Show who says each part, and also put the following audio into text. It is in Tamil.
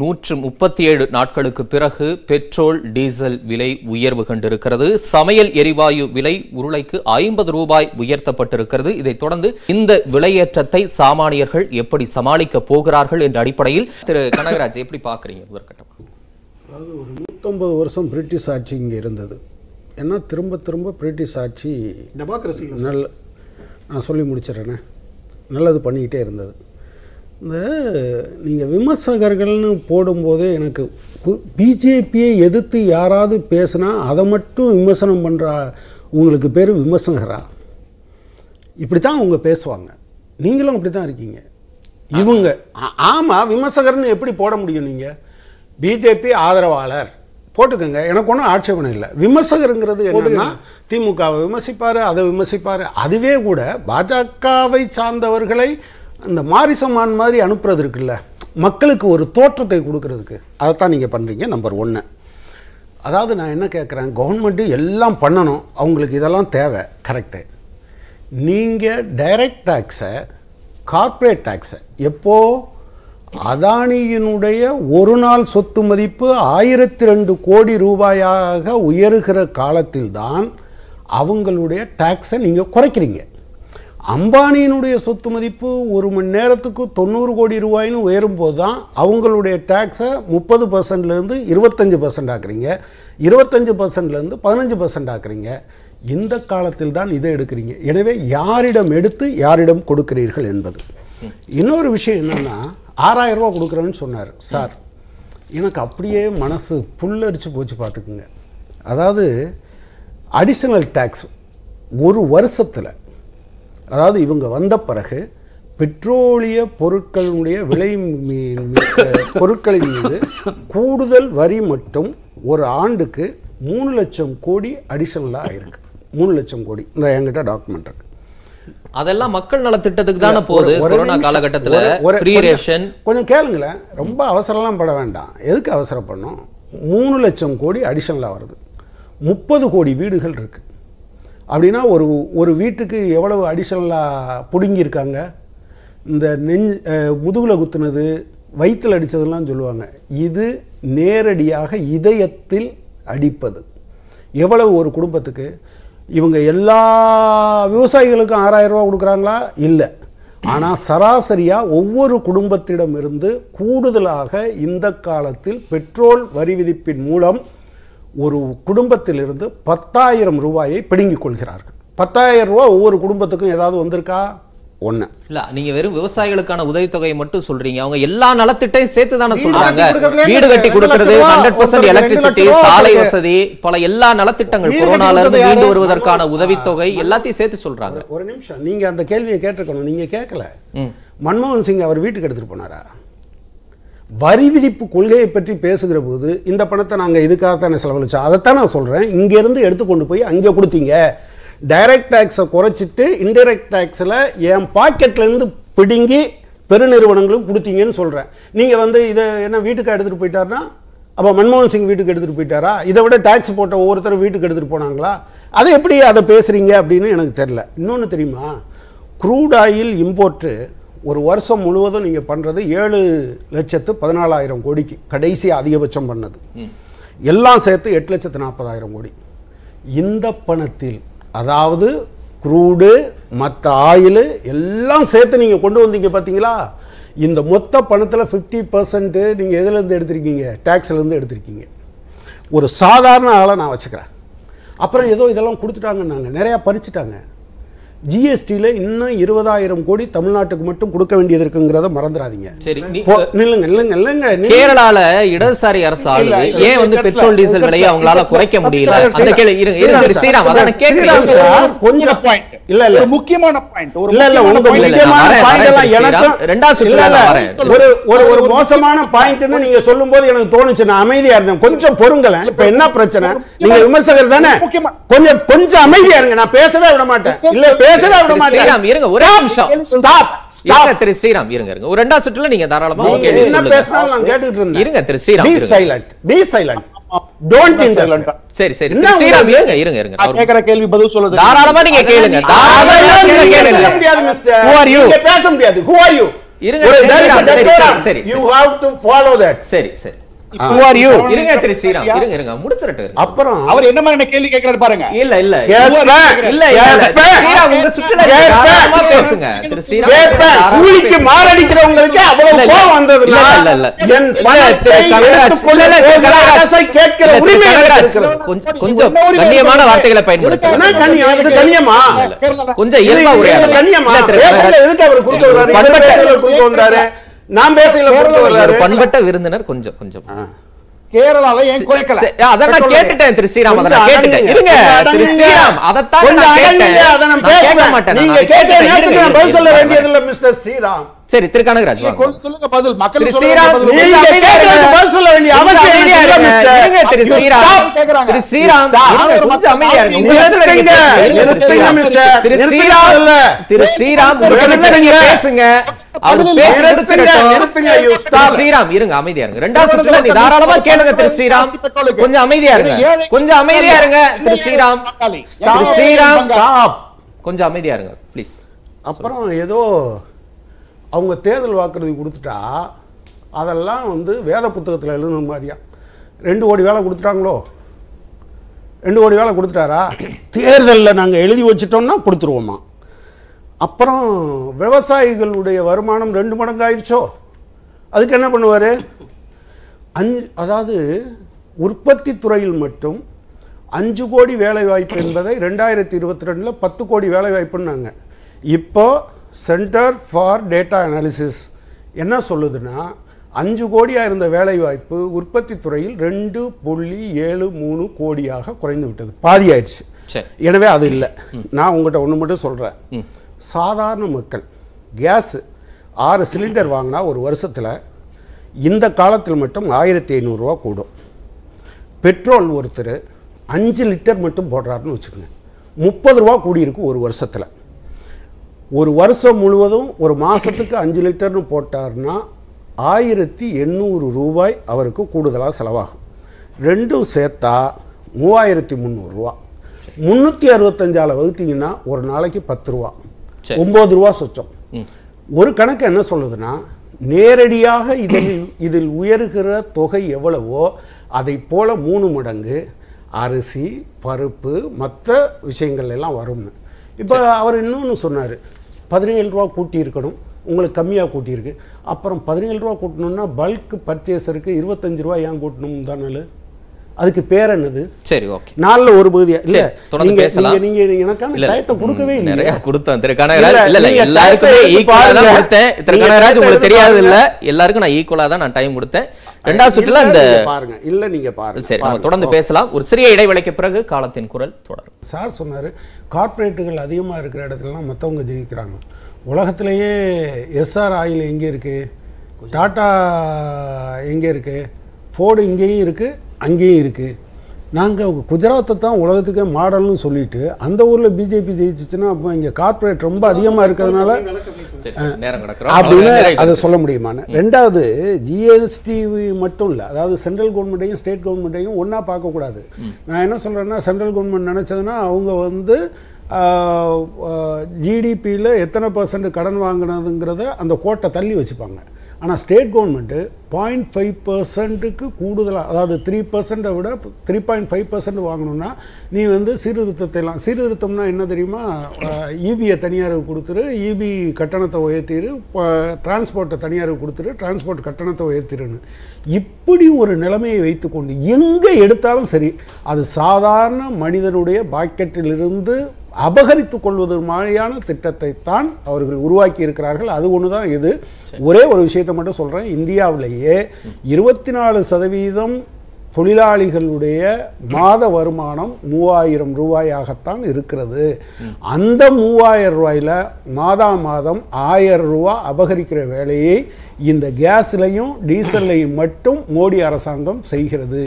Speaker 1: நூற்று முப்பத்தி ஏழு நாட்களுக்கு பிறகு பெட்ரோல் டீசல் விலை உயர்வு கண்டிருக்கிறது. சமையல் எரிவாயு விலை உருளைக்கு ஐம்பது ரூபாய் உயர்த்தப்பட்டிருக்கிறது. இதைத் தொடர்ந்து இந்த விலையேற்றத்தை சாமானியர்கள் எப்படி சமாளிக்க போகிறார்கள் என்ற அடிப்படையில் திரு கனகராஜ் எப்படி பார்க்கறீங்க முதற்கட்டம்
Speaker 2: அதாவது ஒரு நூற்றம்பது வருஷம் பிரிட்டிஷ் ஆட்சி இங்கே இருந்தது. ஏன்னா திரும்ப திரும்ப பிரிட்டிஷ் ஆட்சி
Speaker 3: டெமோக்ரஸி
Speaker 2: நல்ல நான் சொல்லி முடிச்சிடுறேனே. நல்லது பண்ணிக்கிட்டே இருந்தது. இந்த நீங்கள் விமர்சகர்கள்னு போடும்போதே எனக்கு பிஜேபியை எதிர்த்து யாராவது பேசுனா அதை மட்டும் விமர்சனம் பண்ணுற உங்களுக்கு பேர் விமர்சகரா? இப்படி தான் அவங்க பேசுவாங்க. நீங்களும் அப்படி தான் இருக்கீங்க. இவங்க ஆ- ஆமா விமர்சகர்னு எப்படி போட முடியும் நீங்கள் பிஜேபி ஆதரவாளர். போட்டுக்கோங்க எனக்கு ஒன்றும் ஆட்சேபணம் இல்லை. விமர்சகருங்கிறது என்னன்னா திமுகவை விமர்சிப்பார் அதை விமர்சிப்பார். அதுவே கூட பாஜகவை சார்ந்தவர்களை அந்த மாரிசமான் மாதிரி அனுப்புறது இருக்குல்ல மக்களுக்கு ஒரு தோற்றத்தை கொடுக்கறதுக்கு அதைத்தான் நீங்கள் பண்ணுறீங்க நம்பர் ஒன்று அதாவது நான் என்ன கேட்குறேன் கவர்மெண்ட்டு எல்லாம் பண்ணணும் அவங்களுக்கு இதெல்லாம் தேவை கரெக்டு நீங்கள் டைரக்ட் டேக்ஸை கார்ப்பரேட் டேக்ஸை எப்போ? அதானியினுடைய ஒரு நாள் சொத்து மதிப்பு ஆயிரத்தி ரெண்டு கோடி ரூபாயாக உயருகிற காலத்தில்தான் அவங்களுடைய டேக்ஸை நீங்கள் குறைக்கிறீங்க. அம்பானியினுடைய சொத்து மதிப்பு ஒரு மணி நேரத்துக்கு தொண்ணூறு கோடி ரூபாய்னு உயரும்போது தான் அவங்களுடைய டேக்ஸை முப்பது பர்சன்ட்லேருந்து இருபத்தஞ்சி பர்சன்ட் ஆக்குறீங்க. இருபத்தஞ்சி பர்சன்ட்லேருந்து பதினஞ்சு பர்சன்ட் ஆக்குறீங்க. இந்த காலத்தில் தான் இதை எடுக்கிறீங்க. எனவே யாரிடம் எடுத்து யாரிடம் கொடுக்கிறீர்கள் என்பது. இன்னொரு விஷயம் என்னன்னா ஆறாயிரம் ரூபா கொடுக்குறேன்னு சொன்னார். சார் எனக்கு அப்படியே மனசு புல்லரிச்சு போச்சு பார்த்துக்குங்க. அதாவது அடிஷனல் டேக்ஸ் ஒரு வருஷத்தில் அதாவது இவங்க வந்த பிறகு பெட்ரோலிய பொருட்களுடைய விலை பொருட்களின் மீது கூடுதல் வரி மட்டும் ஒரு ஆண்டுக்கு மூணு லட்சம் கோடி அடிஷனலாக ஆயிருக்கு மூணு லட்சம் கோடி. இந்த என்கிட்ட டாக்குமெண்ட் இருக்கு.
Speaker 1: அதெல்லாம் மக்கள் நலத்திட்டத்துக்கு தானே போகுது? கொரோனா. காலகட்டத்துல
Speaker 2: கொஞ்சம்- கேளுங்களேன். ரொம்ப அவசரம்லாம் பட வேண்டாம். எதுக்கு அவசரப்படணும்? மூணு லட்சம் கோடி அடிஷனலாக வருது. முப்பது கோடி வீடுகள் இருக்கு. அப்படின்னா ஒரு ஒரு வீட்டுக்கு எவ்வளவு அடிஷனலாக பிடுங்கியிருக்காங்க? இந்த நெஞ் முதுகில் குத்துனது வயிற்றில் அடித்ததுலாம் சொல்லுவாங்க. இது நேரடியாக இதயத்தில் அடிப்பது. எவ்வளவு ஒரு குடும்பத்துக்கு? இவங்க எல்லா விவசாயிகளுக்கும் ஆறாயிரம் ரூபா கொடுக்குறாங்களா? இல்லை. ஆனால் சராசரியாக ஒவ்வொரு குடும்பத்திடமிருந்து கூடுதலாக இந்த காலத்தில் பெட்ரோல் வரி விதிப்பின் மூலம் ஒரு குடும்பத்திலிருந்து பத்தாயிரம் ரூபாயை பிடுங்கிக் கொள்கிறார்கள். பத்தாயிரம் ரூபா ஒவ்வொரு குடும்பத்துக்கும் ஏதாவது வந்திருக்கா? ஒன்று
Speaker 1: இல்ல நீங்க வெறும் விவசாயிகளுக்கான உதவித்தொகையை மட்டும் சொல்றீங்க. அவங்க எல்லா நலத்திட்டையும் சேர்த்து தானே சொல்றாங்க. வீடு கட்டி கொடுக்கிறது ஹண்ட்ரட் பர்சன்ட் எலக்ட்ரிசிட்டி சாலை வசதி பல எல்லா நலத்திட்டங்கள் கொரோனால இருந்து மீண்டு? வருவதற்கான உதவித்தொகை எல்லாத்தையும் சேர்த்து சொல்றாங்க.
Speaker 2: ஒரு- நிமிஷம் நீங்க அந்த கேள்வியை கேட்டிருக்கணும் நீங்க கேட்கல. மன்மோகன் சிங் அவர் வீட்டுக்கு எடுத்துட்டு போனாரா? வரி விதிப்பு கொள்கையை பற்றி பேசுகிற போது இந்த பணத்தை நாங்கள் இதுக்காகத்தானே செலவழிச்சோம்? அதைத்தான் நான் சொல்கிறேன் இங்கேருந்து எடுத்து கொண்டு போய் அங்கே கொடுத்தீங்க. டைரக்ட் டேக்ஸை குறைச்சிட்டு இன்டைரக்ட் டேக்ஸில் என் பாக்கெட்லேருந்து பிடுங்கி பெருநிறுவனங்களுக்கு கொடுத்தீங்கன்னு சொல்கிறேன் நீங்கள் வந்து இதை என்ன வீட்டுக்கு எடுத்துகிட்டு போயிட்டாருன்னா அப்போ மன்மோகன் சிங் வீட்டுக்கு எடுத்துகிட்டு போயிட்டாரா? இதை விட டேக்ஸ் போட்ட ஒவ்வொருத்தரும் வீட்டுக்கு எடுத்துகிட்டு போனாங்களா? அதை எப்படி அதை பேசுகிறீங்க அப்படின்னு எனக்கு தெரில இன்னொன்று தெரியுமா? க்ரூட் ஆயில் இம்போர்ட்டு ஒரு வருஷம் முழுவதும் நீங்கள் பண்ணுறது ஏழு லட்சத்து பதினாலாயிரம் கோடிக்கு கடைசி அதிகபட்சம் பண்ணது. எல்லாம் சேர்த்து எட்டு லட்சத்து நாற்பதாயிரம் கோடி. இந்த பணத்தில் அதாவது க்ரூடு மற்ற ஆயில் எல்லாம் சேர்த்து நீங்கள் கொண்டு வந்தீங்க பார்த்தீங்களா இந்த மொத்த பணத்தில் ஃபிஃப்டி பர்சன்ட்டு நீங்கள் எதுலேருந்து எடுத்திருக்கீங்க? டேக்ஸ்லேருந்து எடுத்திருக்கீங்க. ஒரு சாதாரண ஆளை நான் வச்சுக்கிறேன். அப்புறம் ஏதோ இதெல்லாம் கொடுத்துட்டாங்கன்னாங்க. நிறையா பறிச்சுட்டாங்க. ஜிஎஸ்டியில் இன்னும் இருபதாயிரம் கோடி தமிழ்நாட்டுக்கு மட்டும் கொடுக்க வேண்டியது இருக்குங்கிறத மறந்துடாதீங்க.
Speaker 1: சரி
Speaker 2: நில்லுங்க இல்லைங்க நில்லுங்க.
Speaker 1: கேரளால இடதுசாரி அரசு ஆளுது
Speaker 3: இல்ல,
Speaker 1: ஏன் வந்து பெட்ரோல் டீசல் விலையை அவங்களால குறைக்க முடியல? அந்த கேள்வி இருங்க இருங்க திரு ஸ்ரீராம் அதான் நான்
Speaker 2: ஸ்ரீராம்
Speaker 1: கேட்கிறேன்
Speaker 2: சார், கொஞ்சம்
Speaker 3: பாயிண்ட்
Speaker 2: இல்ல இல்ல.
Speaker 3: முக்கியமான பாயிண்ட் ஒரு
Speaker 2: இல்ல இல்ல உங்க
Speaker 3: முக்கியமான
Speaker 2: பாயிண்ட் எல்லாம்
Speaker 1: ஸ்ரீராம். ரெண்டாவது சுற்றுல வரேன்.
Speaker 2: ஒரு ஒரு ஒரு மோசமான பாயிண்ட்னு நீங்க சொல்லும்போது எனக்கு தோணுச்சு. நான் அமைதியா இருந்தேன். கொஞ்சம் பொறுங்களேன் இப்ப என்ன பிரச்சனை? நீங்க விமர்சகர் தானே? கொஞ்சம் கொஞ்சம் அமைதியா இருங்க. நான் பேசவே விட மாட்டேன். இல்ல பேசவே விட மாட்டேன்?
Speaker 1: ஸ்ரீராம் இருங்க ஒரே நிமிஷம்.
Speaker 2: ஸ்டாப்
Speaker 1: இருங்க
Speaker 2: ஸ்டாப்
Speaker 1: திரு ஸ்ரீராம் இருங்க இருங்க. ஒரு ரெண்டாவது சுற்றுல நீங்க தாராளமா கேள்வி
Speaker 2: என்ன பேசினாலும் நான் கேட்டுட்டு இருந்தேன்.
Speaker 1: இருங்க திரு Sriram
Speaker 2: be. Silent be silent don't interfere
Speaker 1: சரி சரி. ஸ்ரீராம்? இருங்க இருங்க இருங்க.
Speaker 3: நான்
Speaker 1: அவர்
Speaker 3: கேக்குற கேள்வி பதில் சொல்லுது
Speaker 1: தாராளமா நீங்க கேளுங்க. தாராளமா நீங்க கேளுங்க.
Speaker 2: முடியாது மிஸ்டர்
Speaker 1: are you?
Speaker 2: நீங்க பேச முடியாது. Who are you?
Speaker 1: இருங்க, சரி,
Speaker 2: You have to follow that.
Speaker 1: சரி சரி? இருங்க திரு ஸ்ரீராம் இருங்க இருங்க முடிச்சிரட்டு
Speaker 2: அப்புறம்
Speaker 3: அவர் என்ன மாதிரி கேள்வி கேட்கறாரு பாருங்க
Speaker 1: இல்ல இல்ல
Speaker 2: கேட்பேன்.
Speaker 1: இல்ல இல்ல இல்ல. திரு
Speaker 2: கேட்பேன்.
Speaker 1: ஸ்ரீராம் உங்க சுற்றுலா
Speaker 2: கேட்பேன்.
Speaker 1: தாராளமா பேசுங்க திரு ஸ்ரீராம்
Speaker 2: கேட்பேன்.
Speaker 1: தாராளமா
Speaker 2: கூலிக்கு
Speaker 1: பேசுங்க.
Speaker 2: மாரடிக்கிறவங்களுக்கு அவ்வளவு
Speaker 1: இல்ல, இல்ல.
Speaker 2: கோபம் வந்ததுன்னா
Speaker 1: இல்ல, இல்ல, இல்ல.
Speaker 2: என்
Speaker 1: இல்ல,
Speaker 2: பணத்தை
Speaker 1: திரு கனகராஜ்.
Speaker 2: எடுத்துக்கொள்ள
Speaker 1: இல்ல, இல்ல, திரு
Speaker 2: போகிற
Speaker 1: கனகராஜ்.
Speaker 2: அரசை கேட்கிற உரிமை.
Speaker 1: கொஞ்சம் கொஞ்சம் கண்ணியமான வார்த்தைகளை பயன்படுத்துங்க
Speaker 2: கண்ணியம்? இது கண்ணியமா?
Speaker 1: கொஞ்சம்
Speaker 2: இது-
Speaker 1: இயல்பா.
Speaker 2: கண்ணியமா?
Speaker 1: கனகராஜ்.
Speaker 2: எதுக்கு அவர் குறுக்க வந்தாரு. நான் பேசல.
Speaker 1: பண்பட்ட விருந்தினர் கொஞ்சம் கொஞ்சம்
Speaker 3: கேரளால ஏன் குறைக்கல
Speaker 1: சரி, அதான் நான் கேட்டுட்டேன் திரு ஸ்ரீராம் அதை நான் கேட்டுட்டேன். இருங்க திரு. ஸ்ரீராம் நான் கேட்டேன்
Speaker 2: அதை நான்
Speaker 1: நான்
Speaker 2: பேசுவேன்.
Speaker 1: மாட்டேன்
Speaker 2: நீங்க
Speaker 1: கேட்டுட்டேன்.
Speaker 2: நேரத்துக்கு நான் பதில் சொல்ல மிஸ்டர் ஸ்ரீராம்.
Speaker 1: சரி திரு கனகராஜ்.
Speaker 3: சொல்லுங்க பதில். மக்கள்
Speaker 1: பேசுங்க. ஸ்ரீராம். இருங்க. அமைதியா இருங்க. ரெண்டாவது சுற்றுல நீ தாராளமா கேளுங்க திரு ஸ்ரீராம். கொஞ்சம் அமைதியா இருங்க. கொஞ்சம் அமைதியா இருங்க திரு ஸ்ரீராம். திரு ஸ்ரீராம். கொஞ்சம் அமைதியா இருங்க ப்ளீஸ்
Speaker 2: அப்புறம் ஏதோ அவங்க தேர்தல் வாக்குறுதி கொடுத்துட்டா அதெல்லாம் வந்து வேத புத்தகத்தில் எழுதுன மாதிரியா? ரெண்டு கோடி வேலை கொடுத்துட்டாங்களோ? ரெண்டு கோடி வேலை கொடுத்துட்டாரா? தேர்தலில் நாங்கள் எழுதி வச்சிட்டோம்னா கொடுத்துருவோமா? அப்புறம் விவசாயிகளுடைய வருமானம் ரெண்டு மடங்கு ஆயிடுச்சோ அதுக்கு என்ன பண்ணுவார்? அஞ்சு அதாவது உற்பத்தி துறையில் மட்டும் அஞ்சு கோடி வேலைவாய்ப்பு என்பதை ரெண்டாயிரத்தி இருபத்தி ரெண்டில் பத்து கோடி வேலைவாய்ப்புன்னாங்க. இப்போ சென்டர் ஃபார் டேட்டா அனாலிசிஸ் என்ன சொல்லுதுன்னா அஞ்சு கோடியாக இருந்த வேலைவாய்ப்பு உற்பத்தி துறையில் ரெண்டு புள்ளி ஏழு மூணு கோடியாக குறைந்து விட்டது. பாதி ஆயிடுச்சு
Speaker 1: சரி.
Speaker 2: எனவே அது இல்லை. நான் உங்கள்கிட்ட ஒன்று மட்டும் சொல்கிறேன் சாதாரண மக்கள் கேஸ் ஆறு சிலிண்டர் வாங்கினா ஒரு வருஷத்தில் இந்த காலத்தில் மட்டும் ஆயிரத்தி ஐநூறுரூவா கூடும். பெட்ரோல் ஒருத்தர் அஞ்சு லிட்டர் மட்டும் போடுறாருன்னு வச்சுக்கோங்க. முப்பது ரூபா கூடியிருக்கு ஒரு வருஷத்தில். ஒரு வருஷம் முழுவதும் ஒரு மாதத்துக்கு அஞ்சு லிட்டர்னு போட்டார்னா ஆயிரத்தி எண்ணூறு ரூபாய் அவருக்கு கூடுதலாக செலவாகும். ரெண்டும் சேர்த்தா மூவாயிரத்தி முந்நூறுரூவா முந்நூற்றி அறுபத்தஞ்சால வகுத்தீங்கன்னா ஒரு நாளைக்கு பத்து ரூபா. ஒம்பது ரூபா சொச்சம். ஒரு கணக்கு என்ன சொல்லுதுன்னா நேரடியாக இதில் இதில் உயர்கிற தொகை எவ்வளவோ அதை போல மூணு மடங்கு அரிசி பருப்பு மற்ற விஷயங்கள் எல்லாம் வரும்னு. இப்போ அவர் இன்னொன்று சொன்னார். பதினேழு ரூபா கூட்டி இருக்கணும் உங்களுக்கு கம்மியாக கூட்டியிருக்கு. அப்புறம் பதினேழு ரூபா கூட்டணும்னா பல்க் பர்ச்சேஸருக்கு இருபத்தஞ்சு ரூபா ஏன் கூட்டணும் தானே? அதுக்கு பேர் என்னது?
Speaker 1: சரி ஓகே
Speaker 2: நாளில் ஒரு பகுதியா? இல்ல நீங்க. நீங்க நீங்க எனக்கான டயத்தை கொடுக்கவே இல்லை
Speaker 1: நிறைய கொடுத்தேன் திரு கனகராஜ்
Speaker 2: இல்ல,
Speaker 1: இல்ல எல்லாருக்குமே ஈக்குவலா தான். கொடுத்தேன். திரு கனகராஜ் உங்களுக்கு தெரியாது. இல்ல எல்லாருக்கும் நான் ஈக்குவலா தான் நான் டைம் கொடுத்தேன். ரெண்டாவது சுற்றுல
Speaker 2: நீங்க பாருங்க. இல்ல நீங்க பாருங்க.
Speaker 1: சரி நம்ம. தொடர்ந்து. பேசலாம். ஒரு சிறிய இடைவேளைக்கு பிறகு காலத்தின் குரல் தொடரும்.
Speaker 2: சார் சொன்னார் கார்ப்பரேட்டுகள் அதிகமாக இருக்கிற இடத்துலலாம் மற்றவங்க ஜெயிக்கிறாங்க. உலகத்திலேயே எஸ்ஆர் ஆயில் எங்கே இருக்குது டாட்டா எங்கே இருக்குது ஃபோர்டு இங்கேயும் இருக்குது அங்கேயும் இருக்குது நாங்கள் குஜராத்தை தான் உலகத்துக்கே மாடல்னு சொல்லிட்டு அந்த ஊரில் பிஜேபி ஜெயிச்சிச்சுன்னா அப்போ இங்கே கார்ப்பரேட் ரொம்ப அதிகமாக இருக்கிறதுனால அப்படின்னு அதை சொல்ல முடியுமான்னு. ரெண்டாவது ஜிஎஸ்டி மட்டும் இல்லை அதாவது சென்ட்ரல் கவர்மெண்ட்டையும் ஸ்டேட் கவர்மெண்ட்டையும் ஒன்றா பார்க்கக்கூடாது. நான் என்ன சொல்கிறேன்னா சென்ட்ரல் கவர்மெண்ட் நினச்சதுன்னா அவங்க வந்து ஜிடிபியில் எத்தனை பர்சன்ட் கடன் வாங்கினதுங்கிறத அந்த கோட்டை தள்ளி வச்சுப்பாங்க. ஆனால் ஸ்டேட் கவர்மெண்ட்டு பாயிண்ட் ஃபைவ் பர்சன்ட்டுக்கு கூடுதலாக அதாவது த்ரீ பர்சண்ட்டை விட த்ரீ பாயிண்ட் ஃபைவ் பர்சன்ட் வாங்கணும்னா நீ வந்து சீர்திருத்தத்தைலாம் சீர்திருத்தம்னா என்ன தெரியுமா? இபியை தனியாருக்கு கொடுத்துரு இபி கட்டணத்தை உயர்த்திரு டிரான்ஸ்போர்ட்டை தனியாருக்கு கொடுத்துரு டிரான்ஸ்போர்ட் கட்டணத்தை உயர்த்திருன்னு. இப்படி ஒரு நிலைமையை வைத்துக்கொண்டு எங்கே எடுத்தாலும் சரி அது சாதாரண மனிதனுடைய பாக்கெட்டிலிருந்து அபகரித்து கொள்வது மாதிரியான திட்டத்தை தான் அவர்கள் உருவாக்கி இருக்கிறார்கள். அது ஒன்று தான் இது ஒரே ஒரு விஷயத்தை மட்டும் சொல்கிறேன் இந்தியாவிலேயே இருபத்தி நாலு சதவீதம் தொழிலாளிகளுடைய மாத வருமானம் மூவாயிரம் ரூபாயாகத்தான் இருக்கிறது. அந்த மூவாயிரம் ரூபாயில் மாதா மாதம் ஆயிரம் ரூபா அபகரிக்கிற வேலையை இந்த கேஸ்லையும் டீசல்லையும் மட்டும் மோடி அரசாங்கம் செய்கிறது.